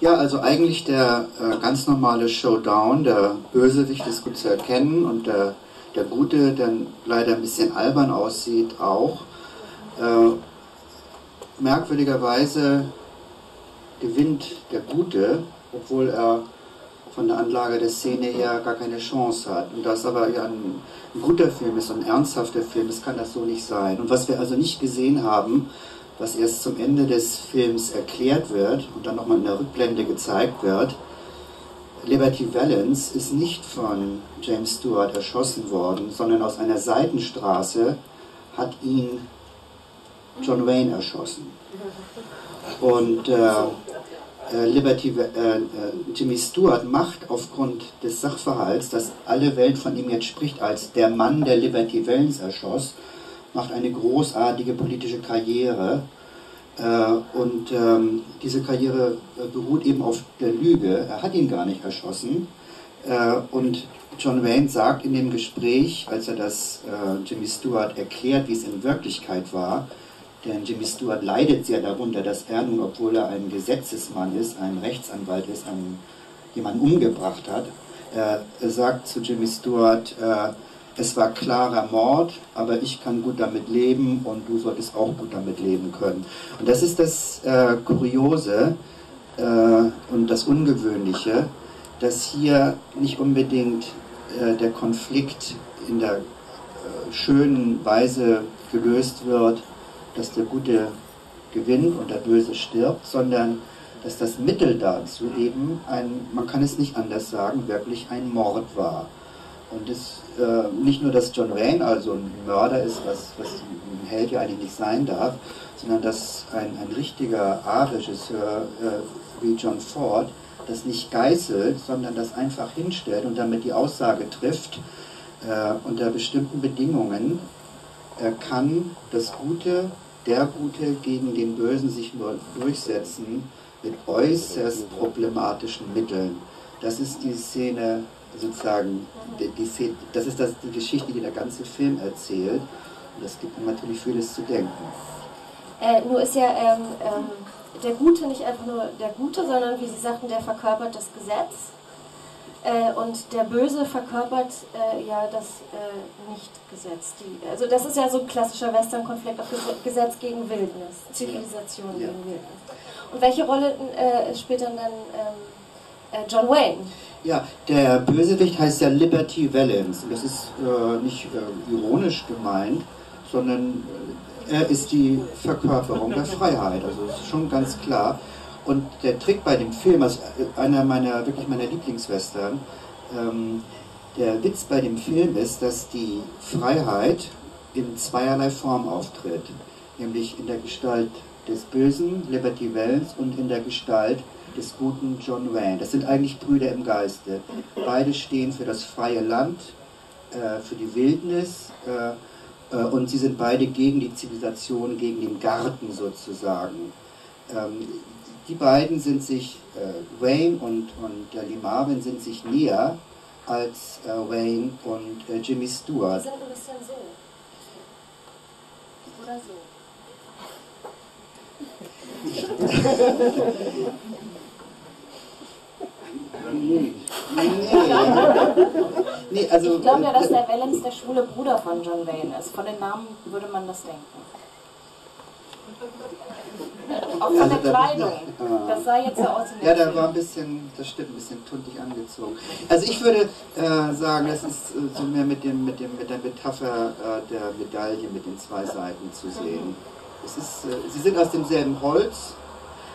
Ja, also eigentlich der äh, ganz normale Showdown. Der Bösewicht ist gut zu erkennen und der, der Gute, der leider ein bisschen albern aussieht, auch. Äh, merkwürdigerweise gewinnt der Gute, obwohl er von der Anlage der Szene her gar keine Chance hat. Und das aber ja ein, ein guter Film ist, ein ernsthafter Film ist, kann das so nicht sein. Und was wir also nicht gesehen haben, was erst zum Ende des Films erklärt wird und dann nochmal in der Rückblende gezeigt wird, Liberty Valance ist nicht von James Stewart erschossen worden, sondern aus einer Seitenstraße hat ihn John Wayne erschossen. Und äh, äh, Liberty, äh, äh, Jimmy Stewart macht aufgrund des Sachverhalts, dass alle Welt von ihm jetzt spricht als der Mann, der Liberty Valance erschoss, macht eine großartige politische Karriere. Äh, und ähm, diese Karriere äh, beruht eben auf der Lüge. Er hat ihn gar nicht erschossen. und John Wayne sagt in dem Gespräch, als er das Jimmy Stewart erklärt, wie es in Wirklichkeit war, denn Jimmy Stewart leidet sehr darunter, dass er nun, obwohl er ein Gesetzesmann ist, ein Rechtsanwalt ist, einen, jemanden umgebracht hat. Er, er sagt zu Jimmy Stewart, äh, es war klarer Mord, aber ich kann gut damit leben und du solltest auch gut damit leben können. Und das ist das äh, Kuriose äh, und das Ungewöhnliche, dass hier nicht unbedingt äh, der Konflikt in der äh, schönen Weise gelöst wird, dass der Gute gewinnt und der Böse stirbt, sondern dass das Mittel dazu eben ein, man kann es nicht anders sagen, wirklich ein Mord war. Und es, äh, nicht nur, dass John Wayne also ein Mörder ist, was, was ein Held ja eigentlich nicht sein darf, sondern dass ein, ein richtiger A-Regisseur äh, wie John Ford das nicht geißelt, sondern das einfach hinstellt und damit die Aussage trifft, äh, unter bestimmten Bedingungen er kann das Gute der Gute gegen den Bösen sich nur durchsetzen mit äußerst problematischen Mitteln. Das ist die Szene, sozusagen, die, die Szene, das ist das, die Geschichte, die der ganze Film erzählt. Und das gibt natürlich vieles zu denken. Äh, nur ist ja ähm, ähm, der Gute nicht einfach nur der Gute, sondern wie Sie sagten, der verkörpert das Gesetz. Äh, und der Böse verkörpert äh, ja das äh, Nicht-Gesetz. Also das ist ja so ein klassischer Western-Konflikt, auch Gesetz gegen Wildnis, Zivilisation ja. gegen Wildnis. Und welche Rolle äh, spielt dann dann ähm, äh, John Wayne? Ja, der Bösewicht heißt ja Liberty Valance. Das ist äh, nicht ironisch gemeint, sondern er ist die Verkörperung der Freiheit. Also das ist schon ganz klar. Und der Trick bei dem Film, also einer meiner, wirklich meiner Lieblingswestern, ähm, der Witz bei dem Film ist, dass die Freiheit in zweierlei Form auftritt. Nämlich in der Gestalt des Bösen, Liberty Wells, und in der Gestalt des guten John Wayne. Das sind eigentlich Brüder im Geiste. Beide stehen für das freie Land, äh, für die Wildnis äh, äh, und sie sind beide gegen die Zivilisation, gegen den Garten sozusagen. Ähm, die beiden sind sich, äh, Wayne und, und äh, Lee Marvin sind sich näher als äh, Wayne und äh, Jimmy Stewart. Die sind ein bisschen so. Oder so. nee, also, ich glaube ja, dass der Valens der schwule Bruder von John Wayne ist. Von den Namen würde man das denken. Auch von also der Kleidung. Das sah jetzt so aus. Ja, der war ein bisschen, das stimmt, ein bisschen tuntig angezogen. Also ich würde äh, sagen, das ist äh, so mehr mit, dem, mit, dem, mit der Metapher äh, der Medaille mit den zwei Seiten zu sehen. Es ist, äh, sie sind aus demselben Holz.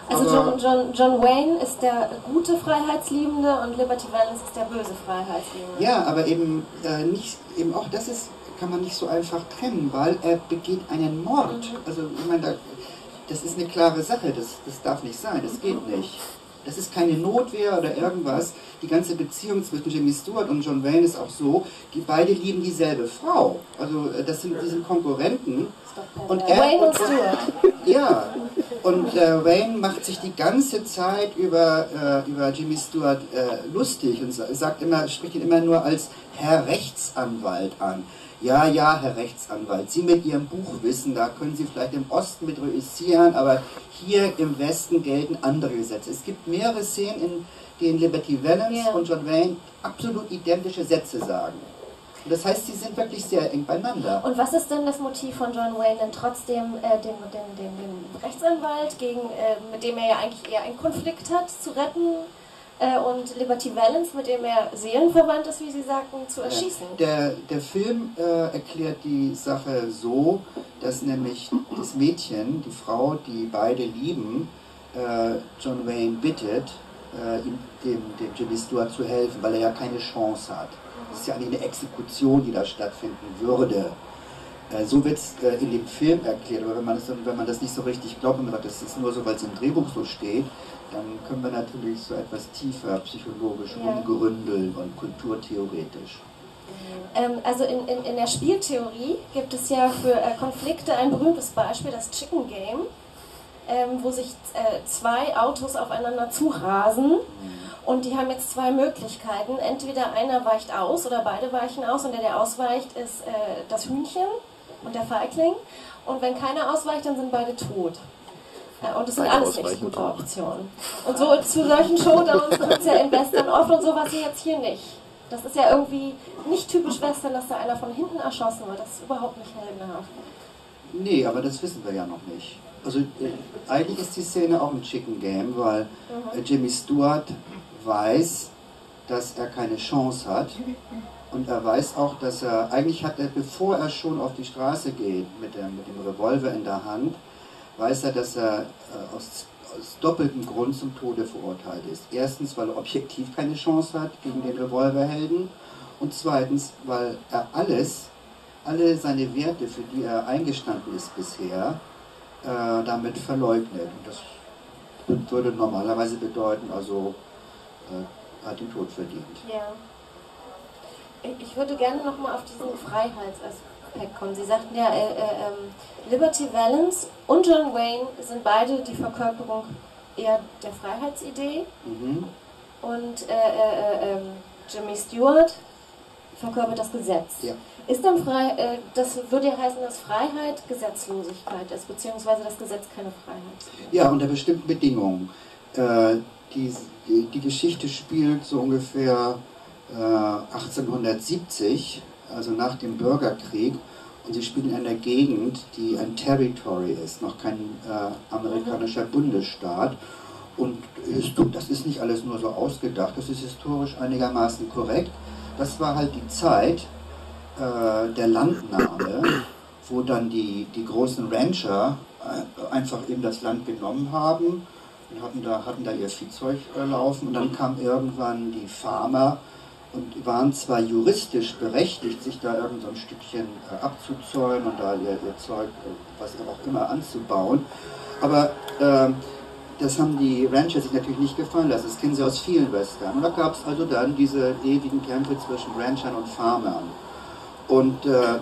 Also John, John, John Wayne ist der gute Freiheitsliebende und Liberty Valance ist der böse Freiheitsliebende. Ja, aber eben äh, nicht, eben auch das ist kann man nicht so einfach trennen, weil er begeht einen Mord. Mhm. Also ich meine, da, das ist eine klare Sache, das, das darf nicht sein, das geht nicht. Das ist keine Notwehr oder irgendwas. Die ganze Beziehung zwischen Jimmy Stewart und John Wayne ist auch so, die beide lieben dieselbe Frau. Also äh, das sind, die sind Konkurrenten. Und er, Wayne und Stewart. Ja, und äh, Wayne macht sich die ganze Zeit über, äh, über Jimmy Stewart äh, lustig und sagt immer, spricht ihn immer nur als Herr Rechtsanwalt an. ja, ja, Herr Rechtsanwalt, Sie mit Ihrem Buchwissen, da können Sie vielleicht im Osten mit reüssieren, aber hier im Westen gelten andere Gesetze. Es gibt mehrere Szenen, in denen Liberty Valance Ja. und John Wayne absolut identische Sätze sagen. Und das heißt, sie sind wirklich sehr eng beieinander. Und was ist denn das Motiv von John Wayne, denn trotzdem äh, den, den, den, den Rechtsanwalt, gegen, äh, mit dem er ja eigentlich eher einen Konflikt hat, zu retten äh, und Liberty Valance, mit dem er seelenverwandt ist, wie Sie sagten, zu erschießen? Der, der Film äh, erklärt die Sache so, dass nämlich das Mädchen, die Frau, die beide lieben, äh, John Wayne bittet, ihm, dem, dem Jimmy Stewart zu helfen, weil er ja keine Chance hat. Das ist ja eigentlich eine Exekution, die da stattfinden würde. Äh, so wird es äh, in dem Film erklärt, aber wenn man, das, wenn man das nicht so richtig glaubt und sagt, das ist nur so, weil es im Drehbuch so steht, dann können wir natürlich so etwas tiefer psychologisch Ja. rumgeründeln und kulturtheoretisch. Ähm, also in, in, in der Spieltheorie gibt es ja für äh, Konflikte ein berühmtes Beispiel, das Chicken Game, ähm, wo sich äh, zwei Autos aufeinander zurasen und die haben jetzt zwei Möglichkeiten. Entweder einer weicht aus oder beide weichen aus und der, der ausweicht, ist äh, das Hühnchen und der Feigling. Und wenn keiner ausweicht, dann sind beide tot. Äh, Und das sind alles nicht gute. Optionen. Und so zu solchen Showdowns kommt es ja in Western oft und sowas hier jetzt hier nicht. Das ist ja irgendwie nicht typisch Western, dass da einer von hinten erschossen wird. Das ist überhaupt nicht heldenhaft. Nee, aber das wissen wir ja noch nicht. Also äh, eigentlich ist die Szene auch ein Chicken Game, weil äh, Jimmy Stewart weiß, dass er keine Chance hat. Und er weiß auch, dass er, eigentlich hat er, bevor er schon auf die Straße geht, mit dem, mit dem Revolver in der Hand, weiß er, dass er äh, aus, aus doppeltem Grund zum Tode verurteilt ist. Erstens, weil er objektiv keine Chance hat gegen den Revolverhelden. Und zweitens, weil er alles, alle seine Werte, für die er eingestanden ist bisher, äh, damit verleugnet. Und das würde normalerweise bedeuten, also äh, hat den Tod verdient. Ja. Ich- würde gerne nochmal auf diesen Freiheitsaspekt kommen. Sie sagten ja, äh, äh, ähm, Liberty Valance und John Wayne sind beide die Verkörperung eher der Freiheitsidee Mhm. und äh, äh, äh, ähm, Jimmy Stewart verkörpert das Gesetz. Ja. Ist dann frei, das würde ja heißen, dass Freiheit Gesetzlosigkeit ist, beziehungsweise das Gesetz keine Freiheit. Ja, unter bestimmten Bedingungen. Die, die, Geschichte spielt so ungefähr äh, 1870, also nach dem Bürgerkrieg. Und sie spielt in einer Gegend, die ein Territory ist, noch kein äh, amerikanischer Bundesstaat. Und das ist nicht alles nur so ausgedacht, das ist historisch einigermaßen korrekt. Das war halt die Zeit äh, der Landnahme, wo dann die, die großen Rancher äh, einfach eben das Land genommen haben hatten da, hatten da ihr Viehzeug äh, laufen. Und dann kamen irgendwann die Farmer und waren zwar juristisch berechtigt, sich da irgend so ein Stückchen äh, abzuzäunen und da ihr, ihr Zeug, äh, was auch immer, anzubauen. Aber ähm, das haben die Rancher sich natürlich nicht gefallen lassen. Das kennen sie aus vielen Western. Und da gab es also dann diese ewigen Kämpfe zwischen Ranchern und Farmern. Und äh,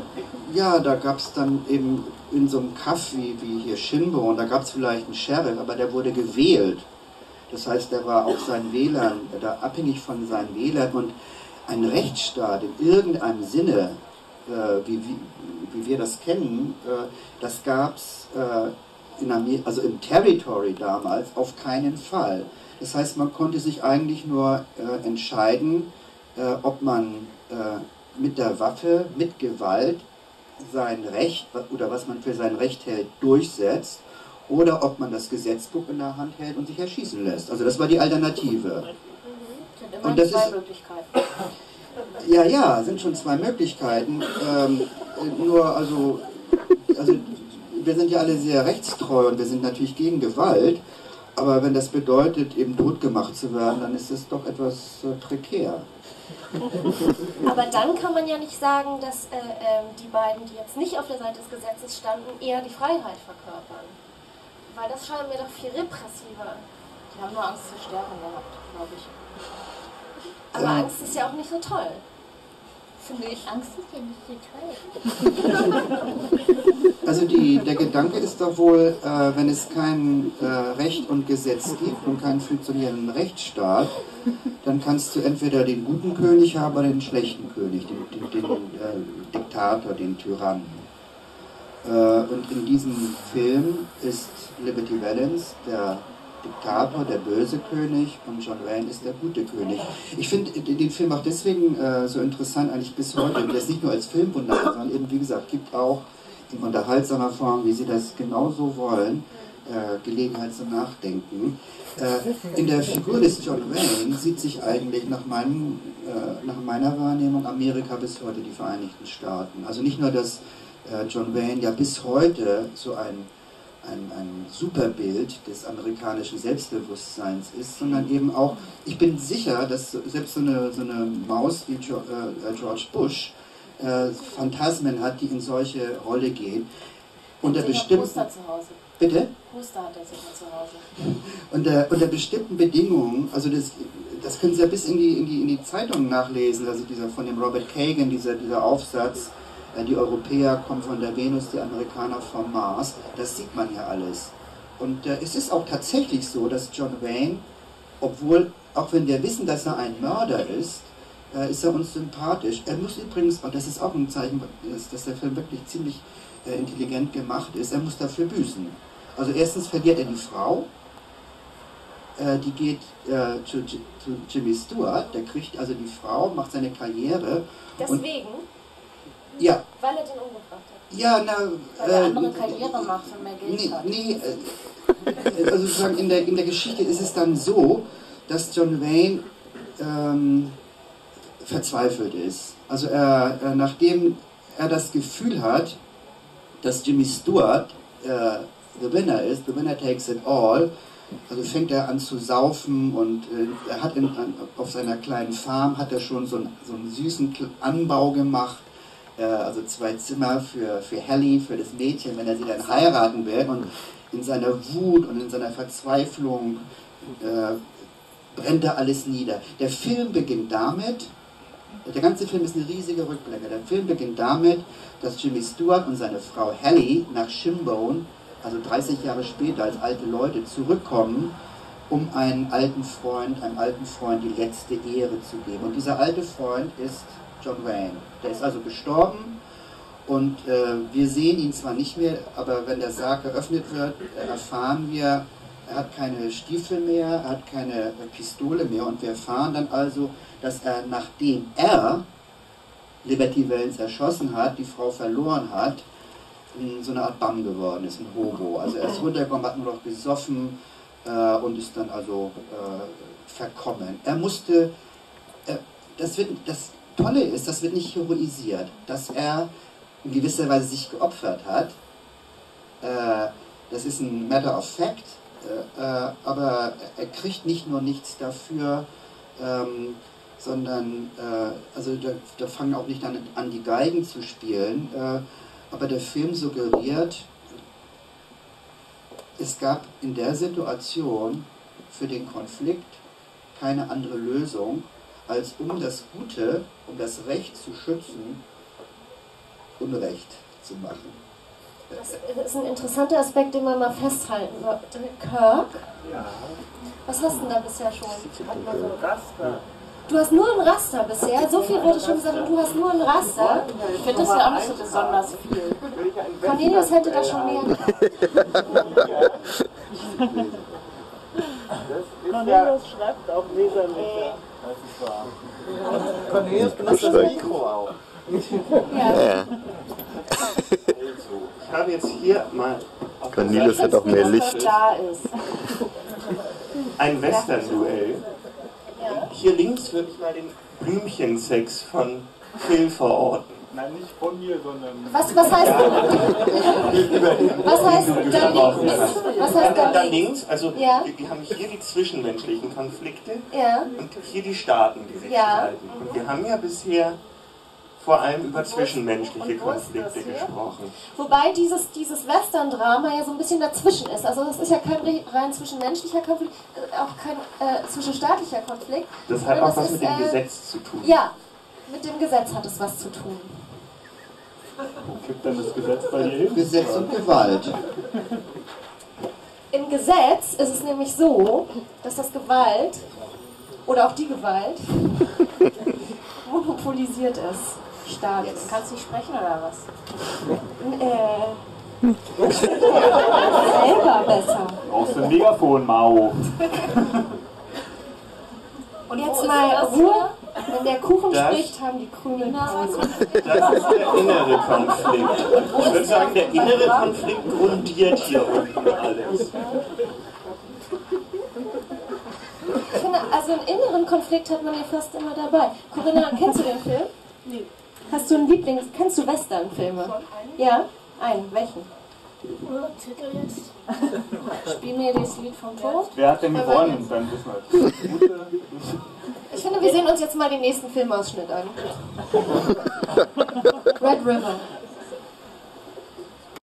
ja, da gab es dann eben in so einem Kaff wie, wie hier Shinbone, da gab es vielleicht einen Sheriff, aber der wurde gewählt. Das heißt, der war auch seinen Wählern, da abhängig von seinen Wählern. Und ein Rechtsstaat in irgendeinem Sinne, äh, wie, wie, wie wir das kennen, äh, das gab es äh, in also im Territory damals auf keinen Fall. Das heißt, man konnte sich eigentlich nur äh, entscheiden, äh, ob man mit der Waffe, mit Gewalt sein Recht oder was man für sein Recht hält, durchsetzt oder ob man das Gesetzbuch in der Hand hält und sich erschießen lässt. Also das war die Alternative. sind immer Und das zwei ist- Möglichkeiten. Ja, ja, sind schon zwei Möglichkeiten. Ähm, äh, nur also, also wir sind ja alle sehr rechtstreu und wir sind natürlich gegen Gewalt. Aber wenn das bedeutet, eben totgemacht zu werden, dann ist es doch etwas äh, prekär. Aber dann kann man ja nicht sagen, dass äh, ähm, die beiden, die jetzt nicht auf der Seite des Gesetzes standen, eher die Freiheit verkörpern. Weil das scheint mir doch viel repressiver. Die haben nur Angst zu sterben gehabt, glaube ich. Aber. Angst ist ja auch nicht so toll. Finde ich. Angst ist ja nicht Detail. Also die, der Gedanke ist doch wohl, äh, wenn es kein äh, Recht und Gesetz gibt und keinen funktionierenden Rechtsstaat, dann kannst du entweder den guten König haben oder den schlechten König, den, den, den äh, Diktator, den Tyrannen. Äh, und in diesem Film ist Liberty Valance der Diktator, der böse König und John Wayne ist der gute König. Ich finde den Film auch deswegen äh, so interessant eigentlich bis heute, der ist nicht nur als Film wunderbar, sondern eben wie gesagt gibt auch in unterhaltsamer Form, wie sie das genauso wollen, äh, Gelegenheit zum Nachdenken. Äh, in der Figur des John Wayne sieht sich eigentlich nach, meinem, äh, nach meiner Wahrnehmung Amerika bis heute die Vereinigten Staaten. Also nicht nur, dass äh, John Wayne ja bis heute so ein ein, ein Superbild des amerikanischen Selbstbewusstseins ist, sondern eben auch, ich bin sicher, dass selbst so eine, so eine Maus wie äh, George Bush äh, Phantasmen hat, die in solche Rolle gehen. Unter bestimmten. Bitte? Poster hat er sicher zu Hause. Unter, unter bestimmten Bedingungen, also das, das können Sie ja bis in die, in die, in die Zeitungen nachlesen, also dieser von dem Robert Kagan, dieser, dieser Aufsatz, äh, die Europäer kommen von der Venus, die Amerikaner vom Mars. Das sieht man ja alles. Und äh, es ist auch tatsächlich so, dass John Wayne, obwohl, auch wenn wir wissen, dass er ein Mörder ist, äh, ist er uns sympathisch. Er muss übrigens, und das ist auch ein Zeichen, dass, der Film wirklich ziemlich äh, intelligent gemacht ist, er muss dafür büßen. Also erstens verliert er die Frau, äh, die geht äh, zu, zu, Jimmy Stewart, der kriegt also die Frau, macht seine Karriere. Deswegen? Ja. Weil er den umgebracht hat. Ja, na. Weil er äh, andere Karriere macht und mehr Geld nee, hat. Nee, äh, also sozusagen in der, in der Geschichte ist es dann so, dass John Wayne ähm, verzweifelt ist. Also er, er, nachdem er das Gefühl hat, dass Jimmy Stewart äh, the winner ist, the winner takes it all, also fängt er an zu saufen und äh, er hat in, an, auf seiner kleinen Farm hat er schon so, ein, so einen süßen Anbau gemacht äh, also zwei Zimmer für, für Hallie, für das Mädchen, wenn er sie dann heiraten will. Und in seiner Wut und in seiner Verzweiflung äh, brennt er alles nieder. Der Film beginnt damit, der ganze Film ist eine riesige Rückblende. Der Film beginnt damit, dass Jimmy Stewart und seine Frau Hallie nach Shimbone, also 30 Jahre später als alte Leute, zurückkommen, um einen alten Freund, einem alten Freund die letzte Ehre zu geben. Und dieser alte Freund ist John Wayne. Der ist also gestorben und äh, wir sehen ihn zwar nicht mehr, aber wenn der Sarg geöffnet wird, erfahren wir, er hat keine Stiefel mehr, er hat keine äh, Pistole mehr und wir erfahren dann also, dass er, nachdem er Liberty Valance erschossen hat, die Frau verloren hat, so eine Art Bam geworden ist, ein Hobo. Also er ist runtergekommen, hat nur noch gesoffen äh, und ist dann also äh, verkommen. Er musste, äh, das, wird, das Tolle ist, das wird nicht heroisiert, dass er in gewisser Weise sich geopfert hat. Äh, das ist ein Matter of Fact, äh, äh, aber er kriegt nicht nur nichts dafür, ähm, sondern also da, fangen auch nicht an, die Geigen zu spielen, aber der Film suggeriert, es gab in der Situation für den Konflikt keine andere Lösung, als um das Gute, um das Recht zu schützen, Unrecht zu machen. Das ist ein interessanter Aspekt, den man mal festhalten sollte. Kirk, ja. was hast du denn da bisher schon? Raster. Du hast nur ein Raster bisher, so viel wurde schon gesagt und du hast nur ein Raster. Ich finde das ja auch nicht so besonders viel. Cornelius hätte da schon mehr. Cornelius schreibt auch Leserlicher. Das ist wahr. Cornelius benutzt das Mikro auch. Ja. ja. Ich habe jetzt hier mal. Cornelius hat auch mehr Licht. Ein Western-Duell. Hier links würde ich mal den Blümchensex von Phil verorten. Nein, nicht von mir, sondern. Was, was heißt Was heißt da links? Was heißt da, da links? Also, ja. wir, wir, haben hier die zwischenmenschlichen Konflikte ja. und hier die Staaten, die sich ja. streiten. Und wir haben ja bisher vor allem über zwischenmenschliche Konflikte gesprochen. Wobei dieses, dieses Western-Drama ja so ein bisschen dazwischen ist. Also das ist ja kein rein zwischenmenschlicher Konflikt, äh, auch kein äh, zwischenstaatlicher Konflikt. Das hat auch was mit dem äh, Gesetz zu tun. Ja, Mit dem Gesetz hat es was zu tun. Wo kippt denn das Gesetz bei dir hin? Gesetz und Gewalt. Im Gesetz ist es nämlich so, dass das Gewalt oder auch die Gewalt monopolisiert ist. Staat. Jetzt kannst du nicht sprechen oder was? Äh, selber besser. Brauchst du ein Megafon, Mao. Und jetzt mal Ruhe. Wenn der Kuchen Das- spricht, haben die Krümel. Das ist der innere Konflikt. Ich würde sagen, der innere Konflikt grundiert hier unten alles. Ich finde, also einen inneren Konflikt hat man ja fast immer dabei. Corinna, kennst du den Film? Nee. Hast du einen Lieblings... Kennst du Western-Filme? Ja? Einen. Welchen? Titel jetzt? Spiel mir das Lied vom Tod. Wer hat denn gewonnen? Dann wissen wir. Ich finde, wir sehen uns jetzt mal den nächsten Filmausschnitt an. Red River.